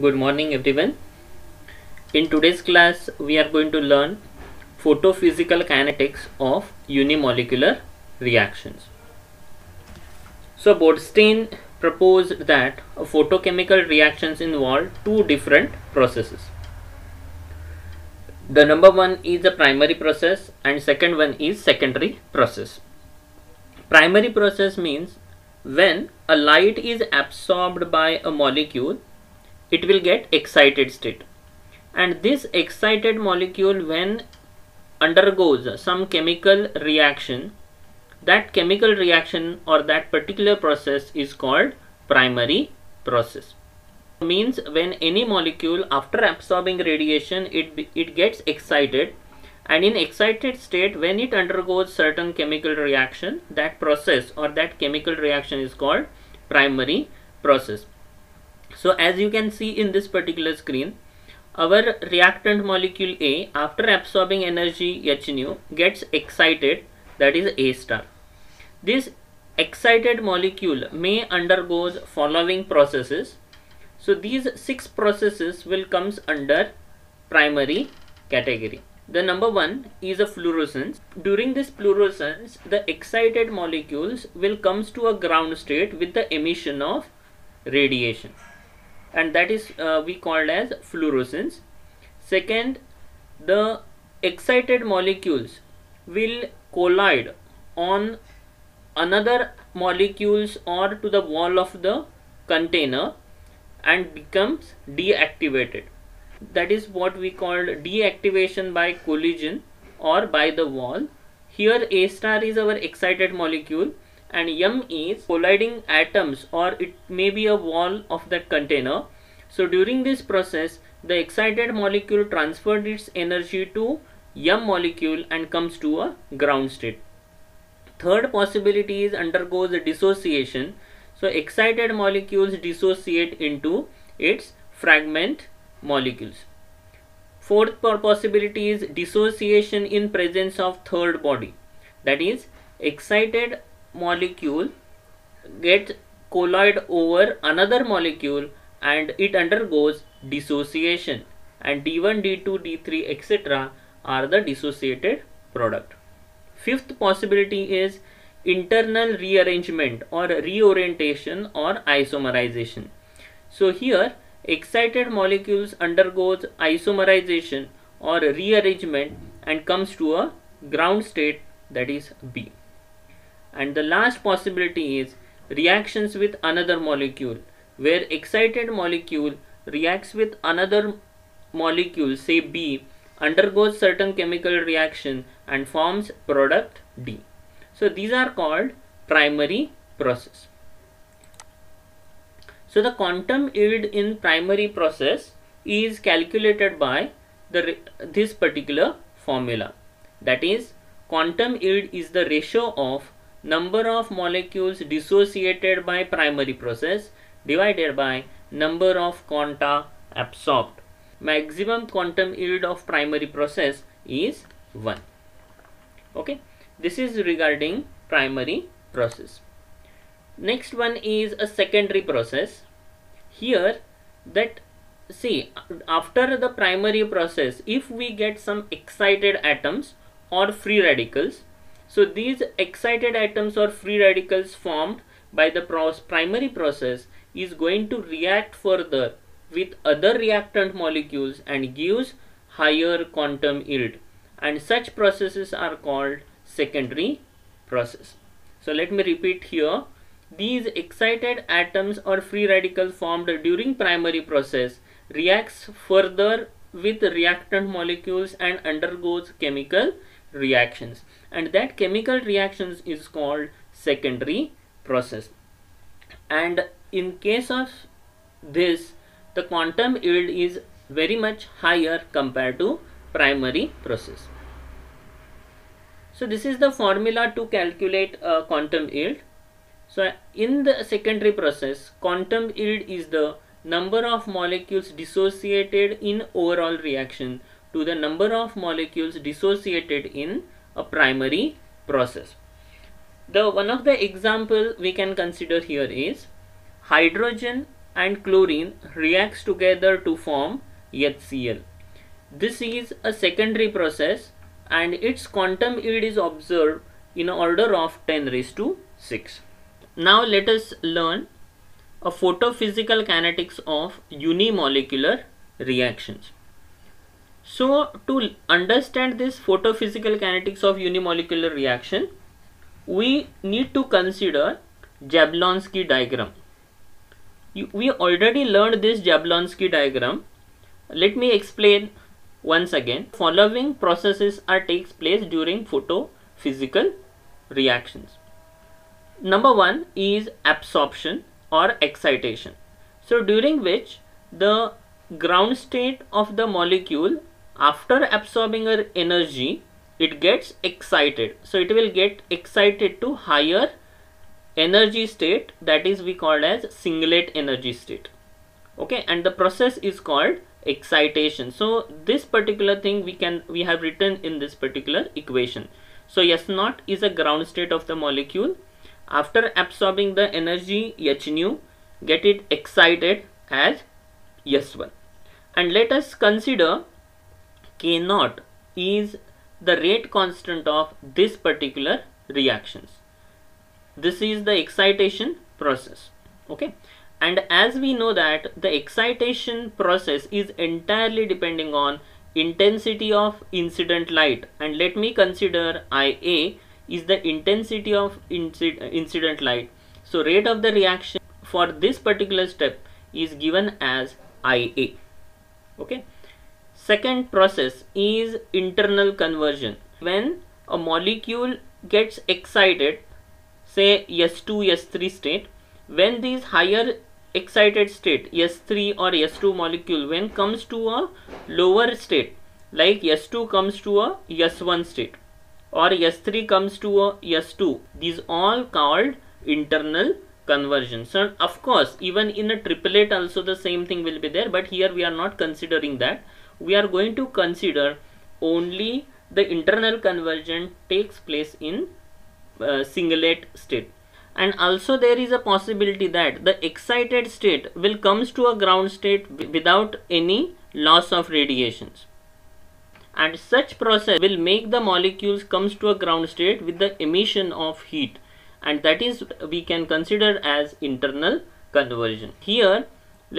Good morning everyone. In today's class we are going to learn photophysical kinetics of unimolecular reactions. So Bodenstein proposed that photochemical reactions involve two different processes. The number one is the primary process and second one is secondary process. Primary process means when a light is absorbed by a molecule it will get excited state. And this excited molecule when undergoes some chemical reaction that chemical reaction or that particular process is called primary process. Means when any molecule after absorbing radiation it it gets excited. And in excited state when it undergoes certain chemical reaction that process or that chemical reaction is called primary process so as you can see in this particular screen our reactant molecule A after absorbing energy H nu gets excited that is A star this excited molecule may undergoes following processes so these six processes will comes under primary category the number one is a fluorescence. During this fluorescence, the excited molecules will comes to a ground state with the emission of radiation. And that is uh, we called as fluorescence. Second, the excited molecules will collide on another molecules or to the wall of the container and becomes deactivated that is what we called deactivation by collision or by the wall. Here A star is our excited molecule and M is colliding atoms or it may be a wall of that container. So during this process the excited molecule transferred its energy to M molecule and comes to a ground state. Third possibility is undergoes a dissociation. So excited molecules dissociate into its fragment molecules. Fourth possibility is dissociation in presence of third body. That is excited molecule gets colloid over another molecule and it undergoes dissociation and D1, D2, D3 etc are the dissociated product. Fifth possibility is internal rearrangement or reorientation or isomerization. So here excited molecules undergoes isomerization or rearrangement and comes to a ground state that is B. And the last possibility is reactions with another molecule where excited molecule reacts with another molecule say B undergoes certain chemical reaction and forms product D. So these are called primary process. So the quantum yield in primary process is calculated by the this particular formula that is quantum yield is the ratio of number of molecules dissociated by primary process divided by number of quanta absorbed. Maximum quantum yield of primary process is 1. Okay, this is regarding primary process next one is a secondary process here that see after the primary process if we get some excited atoms or free radicals so these excited atoms or free radicals formed by the primary process is going to react further with other reactant molecules and gives higher quantum yield. And such processes are called secondary process. So let me repeat here. These excited atoms or free radicals formed during primary process reacts further with reactant molecules and undergoes chemical reactions and that chemical reactions is called secondary process. And in case of this the quantum yield is very much higher compared to primary process. So this is the formula to calculate a quantum yield. So in the secondary process, quantum yield is the number of molecules dissociated in overall reaction to the number of molecules dissociated in a primary process. The one of the example we can consider here is hydrogen and chlorine reacts together to form HCl. This is a secondary process and its quantum yield is observed in order of 10 raised to 6. Now let us learn a photophysical kinetics of unimolecular reactions. So to understand this photophysical kinetics of unimolecular reaction, we need to consider Jablonski diagram. You, we already learned this Jablonski diagram. Let me explain once again. Following processes are takes place during photophysical reactions. Number one is absorption or excitation. So during which the ground state of the molecule after absorbing her energy it gets excited. So it will get excited to higher energy state that is we called as singlet energy state. Okay and the process is called excitation. So this particular thing we can we have written in this particular equation. So S naught is a ground state of the molecule. After absorbing the energy H nu, get it excited as S1. And let us consider K naught is the rate constant of this particular reactions. This is the excitation process. Okay. And as we know that the excitation process is entirely depending on intensity of incident light and let me consider IA is the intensity of incident light. So rate of the reaction for this particular step is given as IA. Okay. Second process is internal conversion. When a molecule gets excited, say S2, S3 state, when these higher excited state S3 or S2 molecule when comes to a lower state like S2 comes to a S1 state or S3 comes to a S2 these all called internal conversion so of course even in a triplet also the same thing will be there but here we are not considering that we are going to consider only the internal conversion takes place in uh, singlet state. And also there is a possibility that the excited state will comes to a ground state without any loss of radiations. And such process will make the molecules comes to a ground state with the emission of heat. And that is we can consider as internal conversion here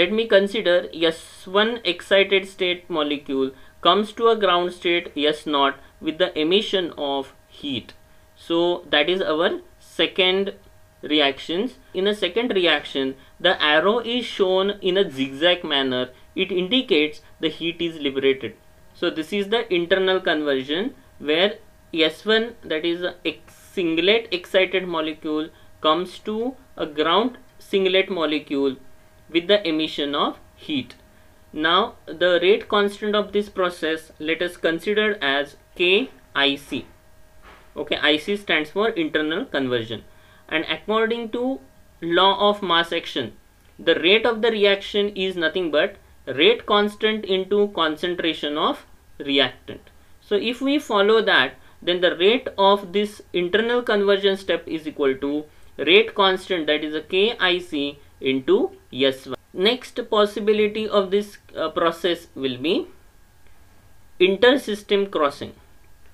let me consider S1 excited state molecule comes to a ground state S naught with the emission of heat so that is our second reactions. In a second reaction, the arrow is shown in a zigzag manner. It indicates the heat is liberated. So this is the internal conversion where S1 that is a singlet excited molecule comes to a ground singlet molecule with the emission of heat. Now the rate constant of this process let us consider as KIC. Okay, IC stands for internal conversion and according to law of mass action the rate of the reaction is nothing but rate constant into concentration of reactant so if we follow that then the rate of this internal conversion step is equal to rate constant that is a KIC into S1 next possibility of this uh, process will be inter-system crossing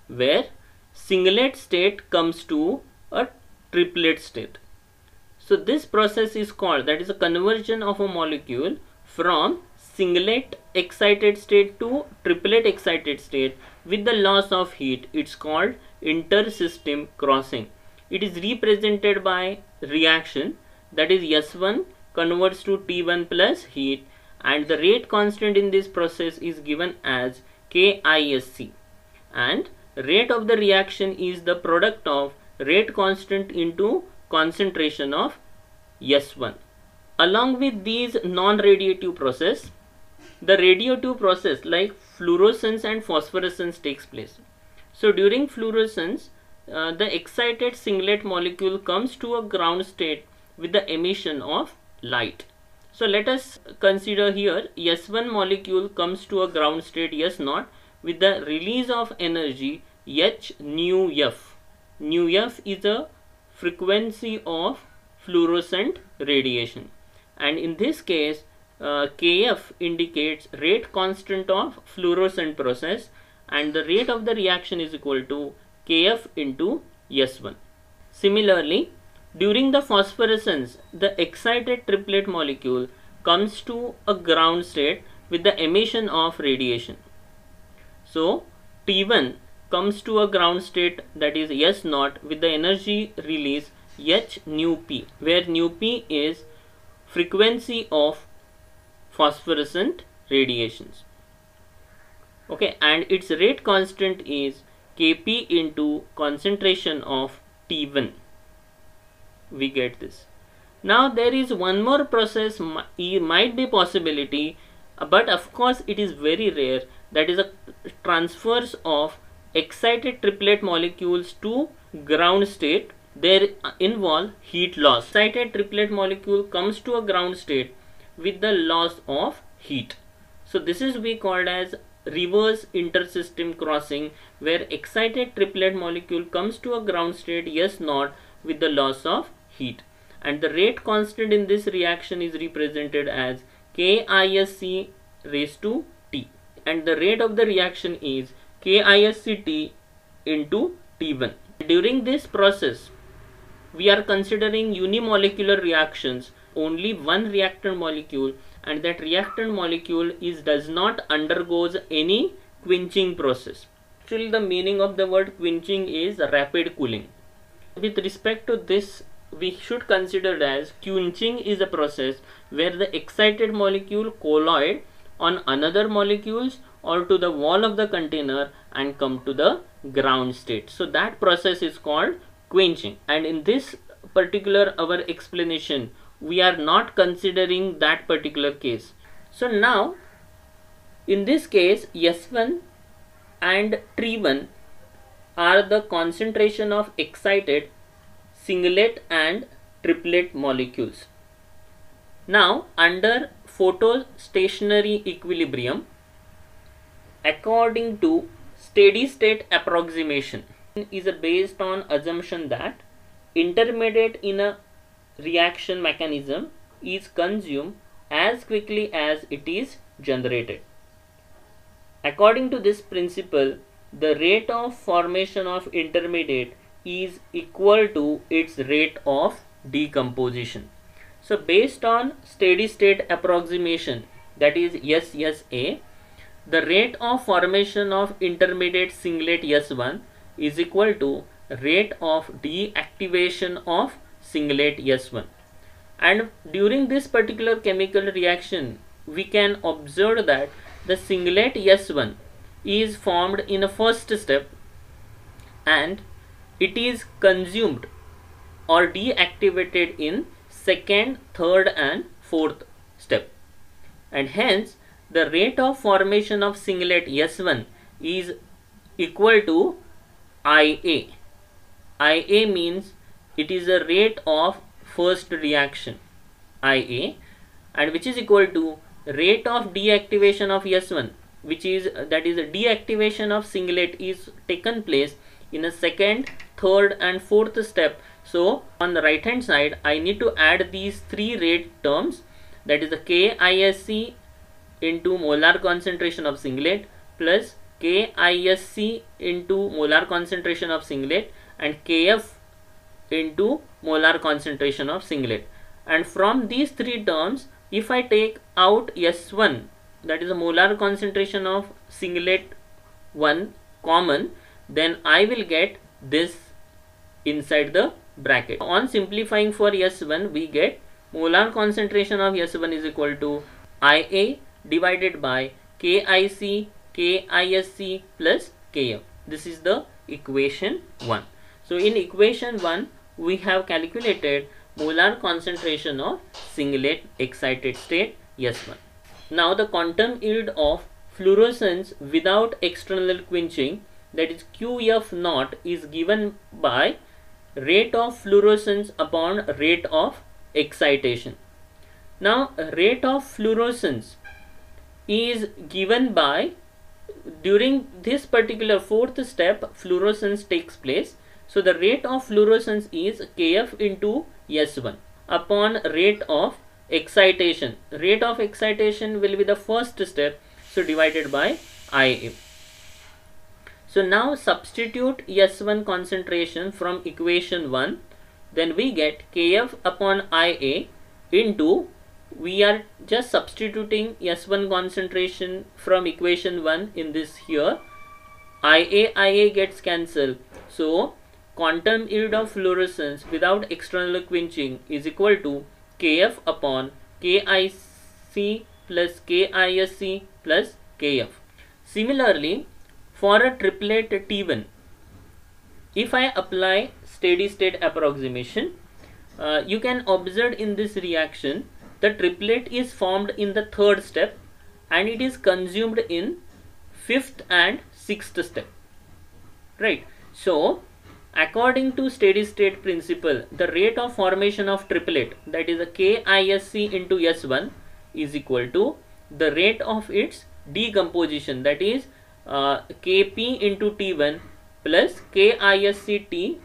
where singlet state comes to a triplet state. So this process is called that is a conversion of a molecule from singlet excited state to triplet excited state with the loss of heat. It's called inter-system crossing. It is represented by reaction that is S1 converts to T1 plus heat and the rate constant in this process is given as KISC and rate of the reaction is the product of rate constant into concentration of S1. Along with these non-radiative process, the radiative process like fluorescence and phosphorescence takes place. So during fluorescence, uh, the excited singlet molecule comes to a ground state with the emission of light. So let us consider here S1 molecule comes to a ground state S naught with the release of energy H nu F. Nu f is a frequency of fluorescent radiation. And in this case uh, kf indicates rate constant of fluorescent process and the rate of the reaction is equal to kf into s1 similarly during the phosphorescence the excited triplet molecule comes to a ground state with the emission of radiation. So T1 comes to a ground state that is S naught with the energy release H nu P where nu P is frequency of phosphorescent radiations. Okay and its rate constant is Kp into concentration of T1 we get this. Now there is one more process it might be possibility uh, but of course it is very rare. That is a transfers of excited triplet molecules to ground state. They uh, involve heat loss. Excited triplet molecule comes to a ground state with the loss of heat. So this is we called as reverse intersystem crossing where excited triplet molecule comes to a ground state S not with the loss of heat and the rate constant in this reaction is represented as KISC raised to T and the rate of the reaction is KISCT into T1. During this process, we are considering unimolecular reactions, only one reactant molecule and that reactant molecule is does not undergoes any quenching process. Actually the meaning of the word quenching is rapid cooling. With respect to this we should consider as quenching is a process where the excited molecule colloid on another molecules or to the wall of the container and come to the ground state. So that process is called quenching and in this particular our explanation we are not considering that particular case. So now in this case S1 and T1 are the concentration of excited singlet and triplet molecules. Now under photostationary equilibrium according to steady state approximation is based on assumption that intermediate in a reaction mechanism is consumed as quickly as it is generated. According to this principle, the rate of formation of intermediate is equal to its rate of decomposition. So based on steady state approximation that is SSA, the rate of formation of intermediate singlet S1 is equal to rate of deactivation of singlet S1 and during this particular chemical reaction we can observe that the singlet S1 is formed in a first step and it is consumed or deactivated in second, third and fourth step and hence the rate of formation of singlet S1 is equal to IA. IA means it is a rate of first reaction IA and which is equal to rate of deactivation of S1 which is that is a deactivation of singlet is taken place in a second, third and fourth step. So on the right hand side I need to add these three rate terms that is the KISC into molar concentration of singlet plus KISC into molar concentration of singlet and KF into molar concentration of singlet and from these three terms if I take out S1 that is a molar concentration of singlet 1 common then I will get this inside the bracket. On simplifying for S1 we get molar concentration of S1 is equal to IA divided by KIC, KISC plus KF. This is the equation 1. So in equation 1 we have calculated molar concentration of singlet excited state S1. Now the quantum yield of fluorescence without external quenching that is QF naught is given by rate of fluorescence upon rate of excitation. Now rate of fluorescence is given by during this particular fourth step fluorescence takes place. So the rate of fluorescence is kf into s1 upon rate of excitation. Rate of excitation will be the first step so divided by ia so now substitute s1 concentration from equation 1 then we get kf upon ia into we are just substituting S1 concentration from equation 1 in this here. IA, IA gets cancelled. So, quantum yield of fluorescence without external quenching is equal to Kf upon KIC plus KISC plus Kf. Similarly, for a triplet T1, if I apply steady state approximation, uh, you can observe in this reaction the triplet is formed in the third step and it is consumed in fifth and sixth step. Right. So according to steady state principle the rate of formation of triplet that is a KISC into S1 is equal to the rate of its decomposition that is uh, Kp into T1 plus KISC T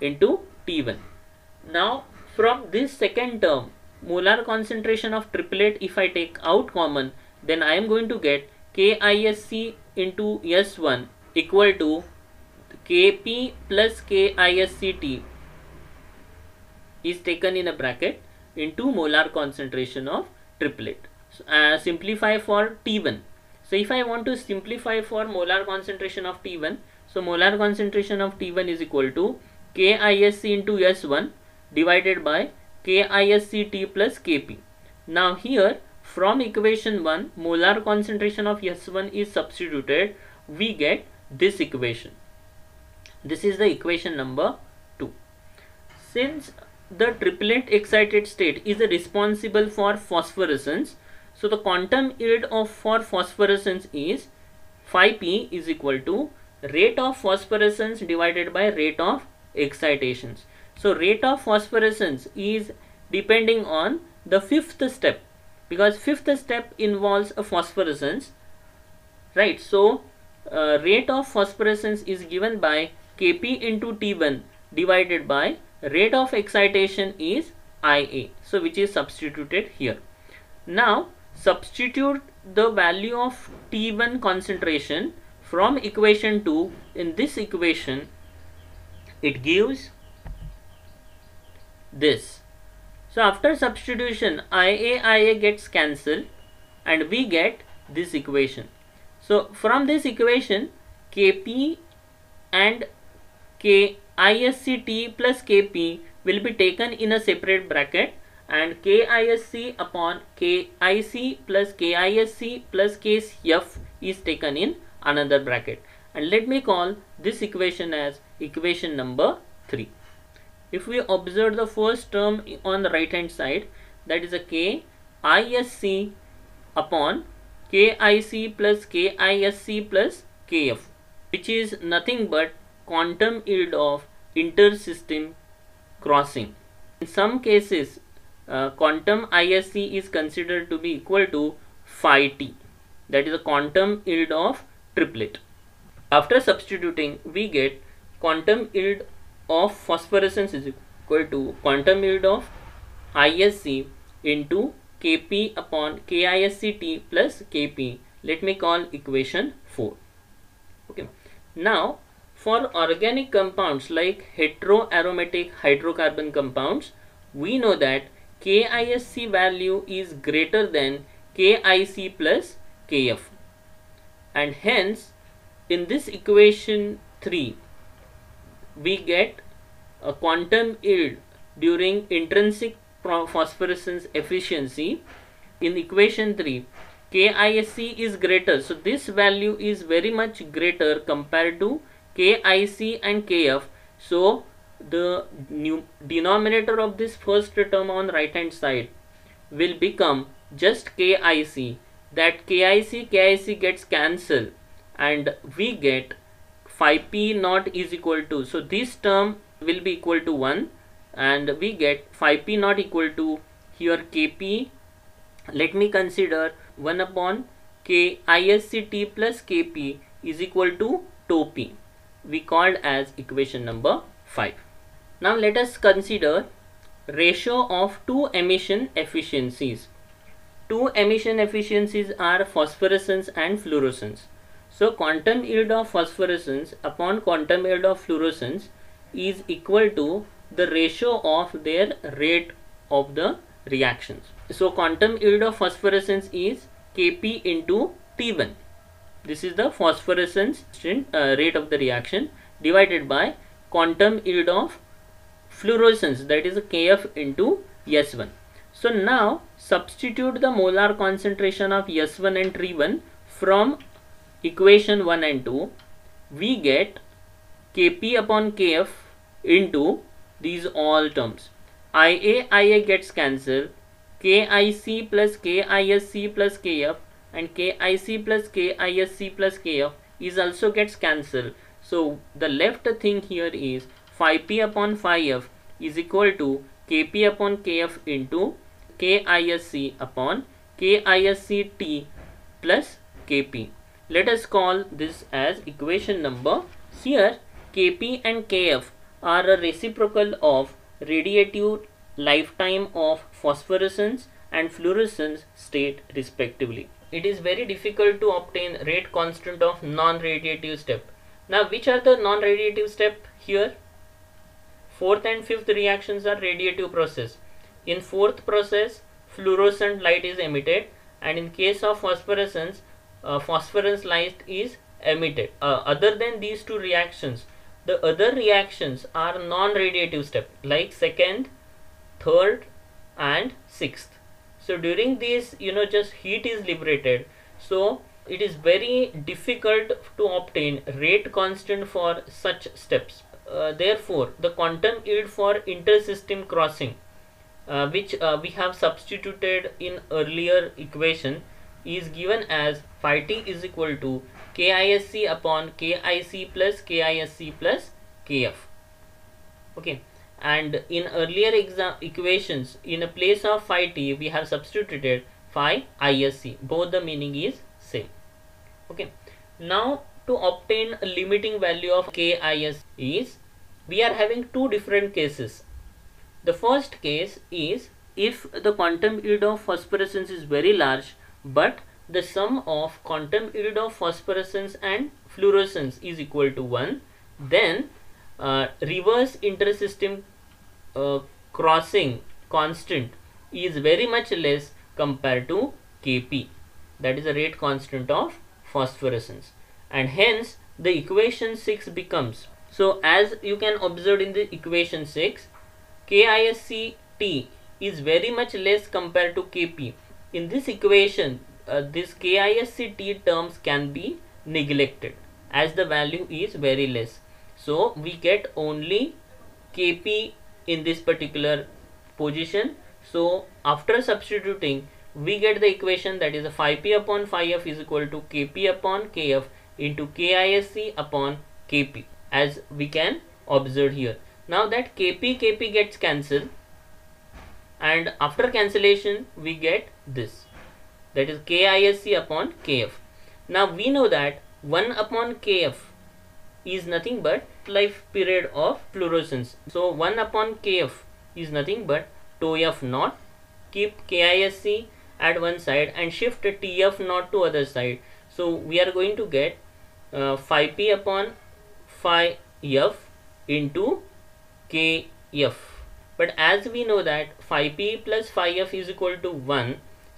into T1 now from this second term molar concentration of triplet if I take out common then I am going to get KISC into S1 equal to Kp plus KISCT is taken in a bracket into molar concentration of triplet. So, uh, simplify for T1. So if I want to simplify for molar concentration of T1, so molar concentration of T1 is equal to KISC into S1 divided by KISCT plus Kp. Now here from equation 1 molar concentration of S1 is substituted we get this equation. This is the equation number 2. Since the triplet excited state is responsible for phosphorescence so the quantum yield of for phosphorescence is phi p is equal to rate of phosphorescence divided by rate of excitations. So rate of phosphorescence is depending on the fifth step because fifth step involves a phosphorescence right? So uh, rate of phosphorescence is given by kp into t1 divided by rate of excitation is ia so which is substituted here. Now substitute the value of t1 concentration from equation 2 in this equation it gives this. So after substitution IA IA gets cancelled and we get this equation. So from this equation Kp and KISCT plus Kp will be taken in a separate bracket and KISC upon KIC plus KISC plus KF is taken in another bracket. And let me call this equation as equation number 3 if we observe the first term on the right hand side that is a KISC upon kic plus kisc plus kf which is nothing but quantum yield of intersystem crossing. In some cases uh, quantum isc is considered to be equal to phi t that is a quantum yield of triplet after substituting we get quantum yield of phosphorescence is equal to quantum yield of ISC into Kp upon KISCT plus Kp. Let me call equation 4. Okay. Now, for organic compounds like heteroaromatic hydrocarbon compounds, we know that KISC value is greater than KIC plus KF. And hence, in this equation 3, we get a quantum yield during intrinsic phosphorescence efficiency. In equation 3 KISC is greater. So this value is very much greater compared to KIC and KF so the new denominator of this first term on right hand side will become just KIC that KIC KIC gets cancelled and we get phi p naught is equal to so this term will be equal to 1 and we get phi p naught equal to here kp let me consider 1 upon k isct plus kp is equal to tau p. We called as equation number 5 now let us consider ratio of two emission efficiencies. Two emission efficiencies are phosphorescence and fluorescence. So quantum yield of phosphorescence upon quantum yield of fluorescence is equal to the ratio of their rate of the reactions. So quantum yield of phosphorescence is Kp into T1. This is the phosphorescence uh, rate of the reaction divided by quantum yield of fluorescence that is Kf into S1. So now substitute the molar concentration of S1 and T1 from equation 1 and 2 we get Kp upon Kf into these all terms. IA IA gets cancelled. KIC plus KISC plus KF and KIC plus KISC plus KF is also gets cancelled. So the left thing here is phi p upon phi f is equal to kp upon kf into KISC upon KISC t plus kp. Let us call this as equation number. Here kp and kf are a reciprocal of radiative lifetime of phosphorescence and fluorescence state respectively. It is very difficult to obtain rate constant of non-radiative step. Now which are the non-radiative step here? Fourth and fifth reactions are radiative process. In fourth process, fluorescent light is emitted and in case of phosphorescence, uh, phosphorus light is emitted. Uh, other than these two reactions, the other reactions are non-radiative step like second, third and sixth. So during this, you know, just heat is liberated. So it is very difficult to obtain rate constant for such steps. Uh, therefore, the quantum yield for intersystem crossing, uh, which uh, we have substituted in earlier equation, is given as phi t is equal to KISC upon KIC plus KISC plus KF. Okay, and in earlier equations, in a place of phi t, we have substituted phi ISC. Both the meaning is same. Okay, now to obtain a limiting value of KIS is we are having two different cases. The first case is if the quantum yield of phosphorescence is very large but the sum of quantum yield of phosphorescence and fluorescence is equal to 1 then uh, reverse intersystem uh, crossing constant is very much less compared to Kp that is the rate constant of phosphorescence and hence the equation 6 becomes. So as you can observe in the equation 6 KISCT is very much less compared to Kp in this equation uh, this KISCT terms can be neglected as the value is very less. So we get only Kp in this particular position. So after substituting we get the equation that is a phi p upon phi f is equal to kp upon kf into KISC upon kp as we can observe here. Now that kp kp gets cancelled and after cancellation we get this that is KISC upon kf. Now we know that 1 upon kf is nothing but life period of fluorescence. So 1 upon kf is nothing but tau f naught. Keep KISC at one side and shift tf naught to other side so we are going to get uh, phi p upon phi f into kf but as we know that phi p plus phi f is equal to 1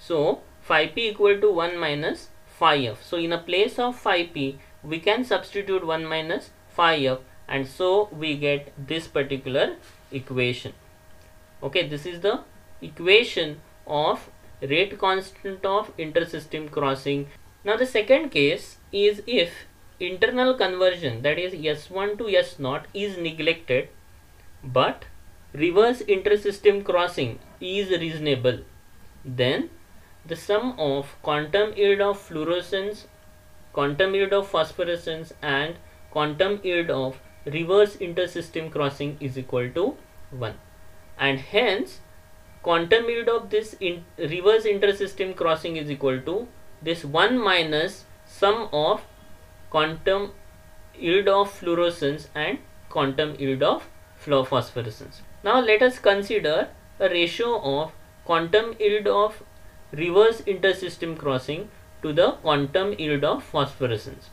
so phi p equal to 1 minus phi f. So in a place of phi p we can substitute 1 minus phi f and so we get this particular equation. Okay this is the equation of rate constant of intersystem crossing. Now the second case is if internal conversion that is S1 to S0 is neglected but reverse intersystem crossing is reasonable. Then the sum of quantum yield of fluorescence, quantum yield of phosphorescence and quantum yield of reverse intersystem crossing is equal to 1 and hence quantum yield of this in reverse intersystem crossing is equal to this 1 minus sum of quantum yield of fluorescence and quantum yield of flow phosphorescence. Now let us consider a ratio of quantum yield of reverse intersystem crossing to the quantum yield of phosphorescence.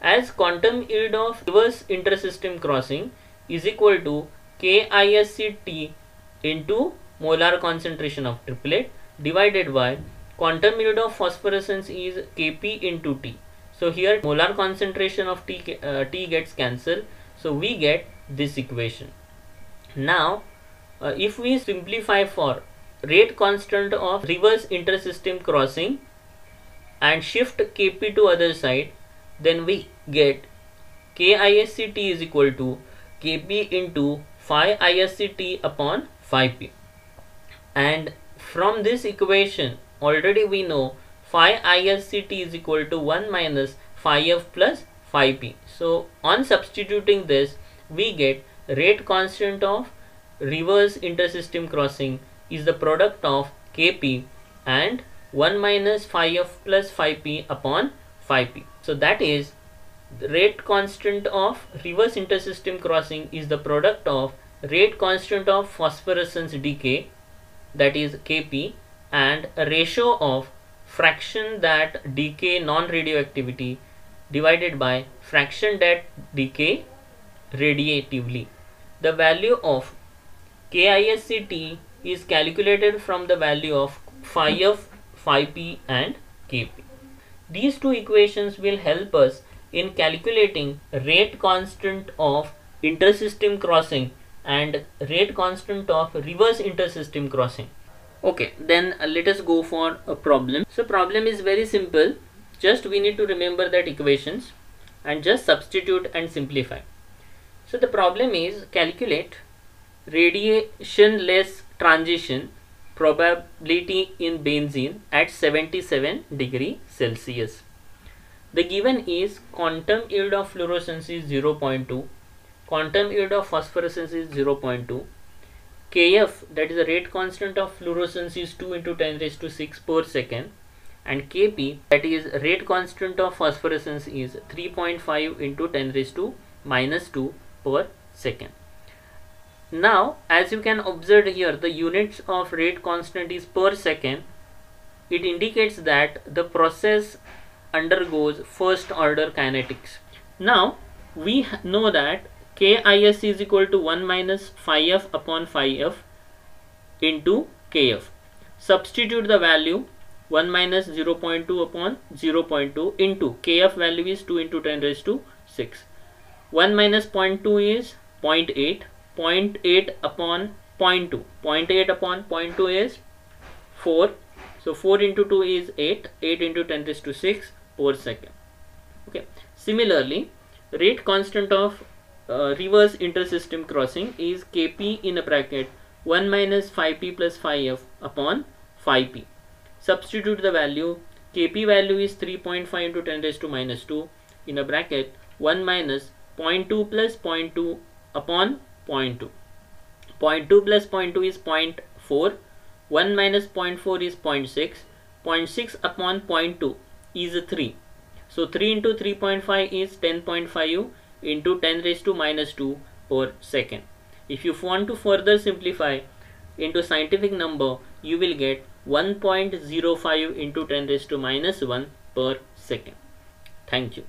As quantum yield of reverse intersystem crossing is equal to KISC into molar concentration of triplet divided by quantum yield of phosphorescence is Kp into T. So here molar concentration of T, uh, T gets cancelled. So we get this equation. Now uh, if we simplify for rate constant of reverse intersystem crossing and shift Kp to other side then we get KISCT is equal to Kp into phi ISCT upon phi p and from this equation already we know phi ISCT is equal to 1 minus phi f plus phi p so on substituting this we get rate constant of reverse intersystem crossing is the product of Kp and 1 minus phi f plus phi p upon phi p. So that is rate constant of reverse intersystem crossing is the product of rate constant of phosphorescence decay that is Kp and a ratio of fraction that decay non-radioactivity divided by fraction that decay radiatively. The value of KISCT is calculated from the value of phi of phi p and kp. These two equations will help us in calculating rate constant of intersystem crossing and rate constant of reverse intersystem crossing. Okay, then uh, let us go for a problem. So problem is very simple. Just we need to remember that equations and just substitute and simplify. So the problem is calculate radiation-less transition probability in benzene at 77 degree Celsius. The given is quantum yield of fluorescence is 0.2, quantum yield of phosphorescence is 0.2, Kf that is the rate constant of fluorescence is 2 into 10 raised to 6 per second and Kp that is rate constant of phosphorescence is 3.5 into 10 raised to minus 2 per second. Now, as you can observe here, the units of rate constant is per second. It indicates that the process undergoes first order kinetics. Now, we know that KIS is equal to 1 minus phi f upon phi f into KF. Substitute the value 1 minus 0.2 upon 0.2 into KF value is 2 into 10 raised to 6. 1 minus 0.2 is 0.8 0.8 upon 0.2 0.8 upon 0.2 is 4 so 4 into 2 is 8 8 into 10 raised to 6 per second. Okay. Similarly rate constant of uh, reverse intersystem crossing is kp in a bracket 1 phi p 5f upon phi p. substitute the value kp value is 3.5 into 10 raised to minus 2 in a bracket 1 minus 0.2 plus 0.2 upon 0.2 0.2 plus 0.2 is 0.4 1 minus 0.4 is 0.6 0.6 upon 0.2 is 3 so 3 into 3.5 is 10.5 into 10 raised to minus 2 per second. If you want to further simplify into scientific number you will get 1.05 into 10 raised to minus 1 per second. Thank you